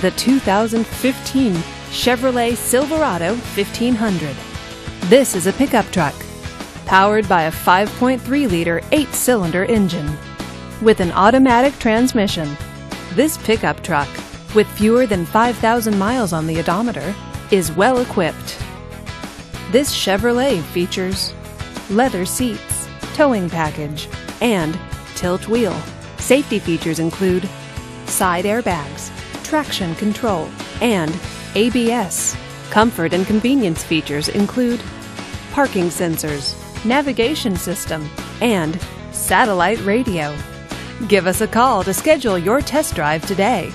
the 2015 Chevrolet Silverado 1500. This is a pickup truck powered by a 5.3 liter 8 cylinder engine. With an automatic transmission, this pickup truck, with fewer than 5,000 miles on the odometer, is well equipped. This Chevrolet features leather seats, towing package, and tilt wheel. Safety features include side airbags, traction control, and ABS. Comfort and convenience features include parking sensors, navigation system, and satellite radio. Give us a call to schedule your test drive today.